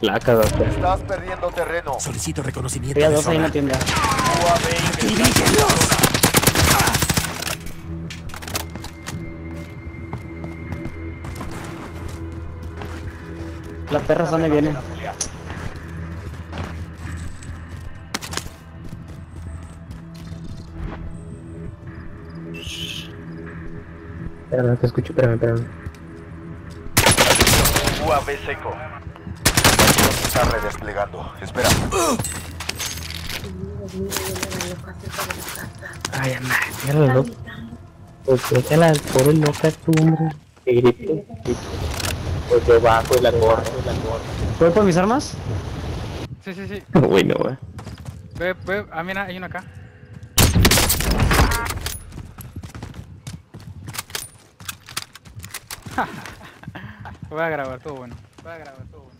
La cagaste. Estás perdiendo terreno. Solicito reconocimiento Había de dos ahí en la tienda. Las perras dónde vienen. Espérame, te escucho, espérame, espérame. UAV seco. Está redesplegando. Espera. Ay, mamá, déjala loca. Pues déjala por el loca tú, hombre. Que grite. Pues yo bajo y la corro, la corro. ¿Voy por mis armas? Sí, sí, sí. Bueno, wey. Ve, ve. Ah, mira, hay uno acá. Voy a grabar, todo bueno. Voy a grabar, todo bueno.